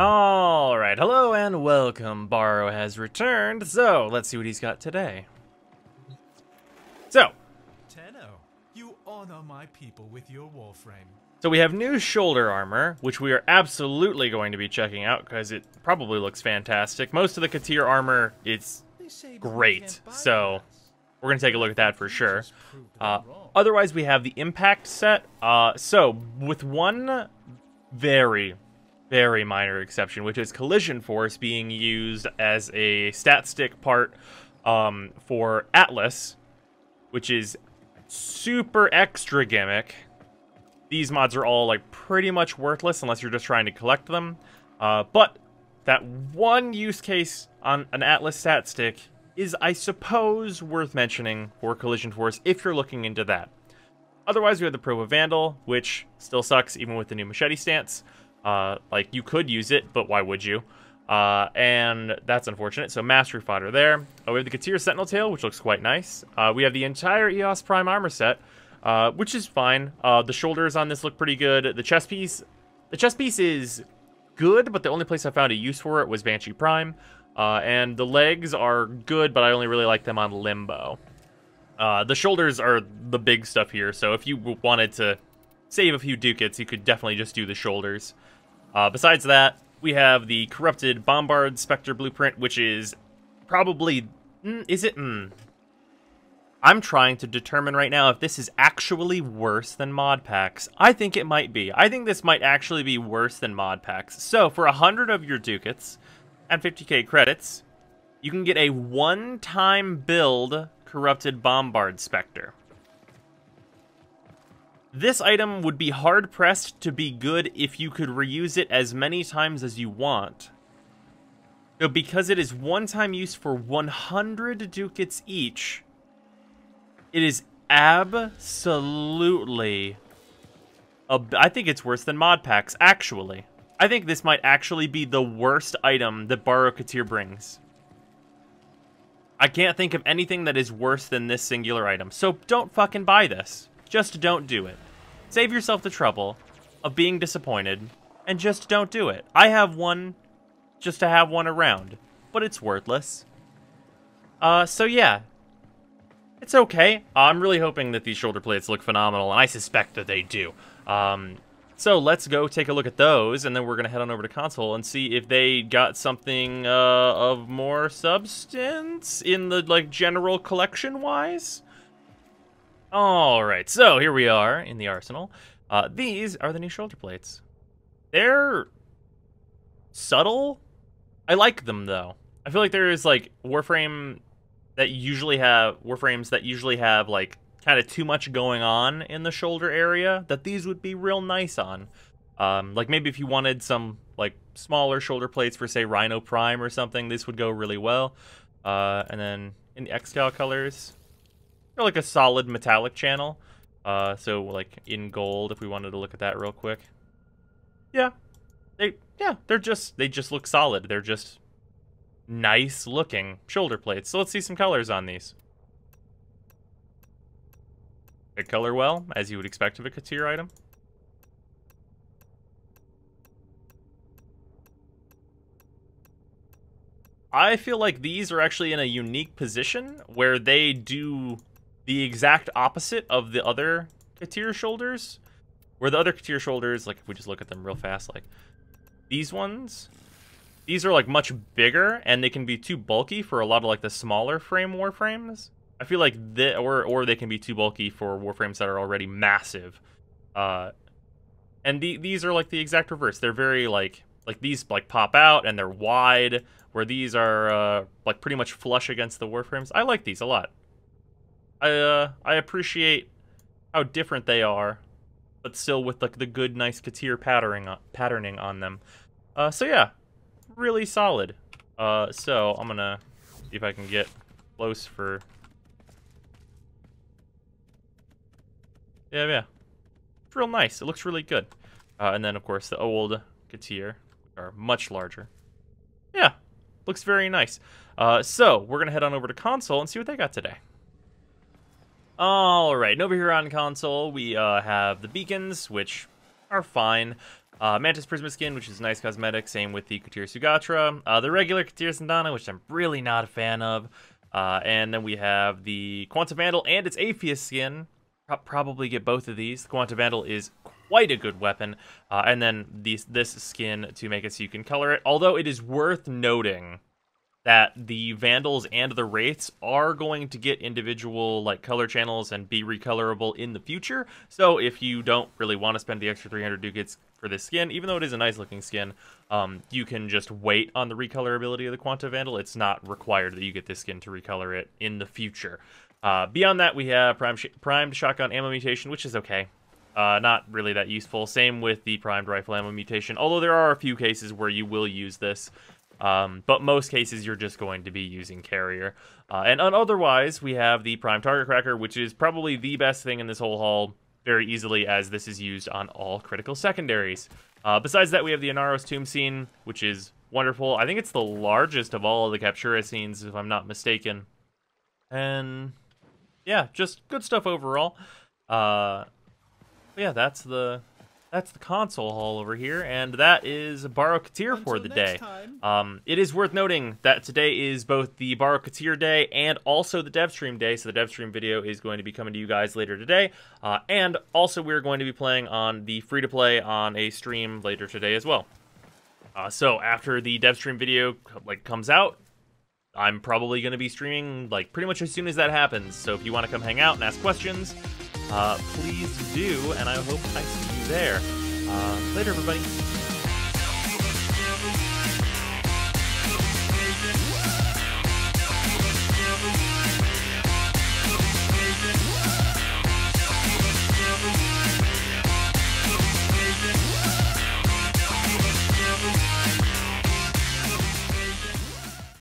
Alright, hello and welcome. Baro has returned, so let's see what he's got today. So, Tenno, you honor my people with your warframe. so we have new shoulder armor, which we are absolutely going to be checking out because it probably looks fantastic. Most of the Ki'Teer armor is They say that Great, you can't buy so we're going to take a look at that for sure. Uh, otherwise, we have the impact set. Uh, so, with one very, very minor exception, which is collision force being used as a stat stick part um, for Atlas, which is super extra gimmick. These mods are all like pretty much worthless unless you're just trying to collect them. Uh, but that one use case on an Atlas stat stick is, I suppose, worth mentioning for Collision Force if you're looking into that. Otherwise, we have the Prova Vandal, which still sucks even with the new machete stance. Uh, like, you could use it, but why would you? Uh, and that's unfortunate. So, Mastery Fodder there. Uh, we have the Ki'Teer Sentinel Tail, which looks quite nice. Uh, we have the entire EOS Prime armor set, uh, which is fine. Uh, the shoulders on this look pretty good. The chest piece, the chest piece is good, but the only place I found a use for it was Banshee Prime. Uh, and the legs are good, but I only really like them on Limbo. Uh, the shoulders are the big stuff here, so if you wanted to save a few ducats, you could definitely just do the shoulders. Uh, besides that, we have the corrupted Bombard Spectre blueprint, which is probably. Mm, is it? Mm, I'm trying to determine right now if this is actually worse than mod packs. I think it might be. I think this might actually be worse than mod packs. So, for 100 of your ducats and 50k credits, you can get a one time build corrupted Bombard Spectre. This item would be hard pressed to be good if you could reuse it as many times as you want. So because it is one time use for 100 ducats each, it is absolutely. I think it's worse than mod packs, actually. I think this might actually be the worst item that Baro Ki'Teer brings. I can't think of anything that is worse than this singular item. So don't fucking buy this. Just don't do it. Save yourself the trouble of being disappointed and just don't do it. I have one just to have one around, but it's worthless. Uh, so yeah. It's okay. I'm really hoping that these shoulder plates look phenomenal, and I suspect that they do. Um, so let's go take a look at those, and then we're gonna head on over to console and see if they got something uh, of more substance in the like general collection wise. All right, so here we are in the arsenal. Uh, these are the new shoulder plates. They're subtle. I like them though. I feel like there is like Warframe that usually have Warframes that usually have like kind of too much going on in the shoulder area that these would be real nice on. Um, like maybe if you wanted some like smaller shoulder plates for say Rhino Prime or something, this would go really well. Uh, and then in the Excal colors, like a solid metallic channel. Uh, so like in gold, if we wanted to look at that real quick. Yeah, they yeah they're just they just look solid. They're just nice looking shoulder plates. So let's see some colors on these. They color well, as you would expect of a Ki'Teer item. I feel like these are actually in a unique position where they do the exact opposite of the other Ki'Teer shoulders. Where the other Ki'Teer shoulders, like if we just look at them real fast, like these ones, these are like much bigger and they can be too bulky for a lot of like the smaller frame warframes. I feel like the or or they can be too bulky for warframes that are already massive. Uh, and the, these are like the exact reverse. They're very like like these like pop out and they're wide, where these are uh, like pretty much flush against the warframes. I like these a lot. I uh, I appreciate how different they are, but still with like the good, nice Ki'Teer patterning on, patterning on them. Uh, so yeah, really solid. Uh, so I'm gonna see if I can get close for. Yeah, yeah, it's real nice. It looks really good. Uh, and then of course the old Ki'Teer are much larger. Yeah, looks very nice. Uh, so we're gonna head on over to console and see what they got today. All right, and over here on console, we uh, have the beacons, which are fine. Uh, Mantis Prisma skin, which is nice cosmetic. Same with the Ki'Teer Sugatra. Uh, the regular Ki'Teer Sandana, which I'm really not a fan of. Uh, and then we have the Quanta Vandal and its Aufeis skin. Pro probably get both of these. The Quanta Vandal is quite a good weapon. Uh, and then these, this skin to make it so you can color it. Although it is worth noting that the Vandals and the Wraiths are going to get individual like color channels and be recolorable in the future. So if you don't really want to spend the extra 300 ducats for this skin, even though it is a nice looking skin, um, you can just wait on the recolorability of the Quanta Vandal. It's not required that you get this skin to recolor it in the future. Uh, beyond that, we have prime sh primed shotgun ammo mutation, which is okay. Uh, not really that useful. Same with the primed rifle ammo mutation, although there are a few cases where you will use this. Um, but most cases, you're just going to be using carrier. Uh, and otherwise, we have the prime target cracker, which is probably the best thing in this whole haul very easily, as this is used on all critical secondaries. Uh, besides that, we have the Anaros tomb scene, which is wonderful. I think it's the largest of all of the Captura scenes, if I'm not mistaken. And yeah, just good stuff overall. Uh, yeah, that's the that's the console haul over here, and that is Baro Ki'Teer for the day. Um, it is worth noting that today is both the Baro Ki'Teer day and also the DevStream day, so the DevStream video is going to be coming to you guys later today, uh, and also we're going to be playing on the free-to-play on a stream later today as well. Uh, so after the DevStream video like comes out, I'm probably going to be streaming like pretty much as soon as that happens. So if you want to come hang out and ask questions, please do, and I hope I see you there. Uh, later, everybody.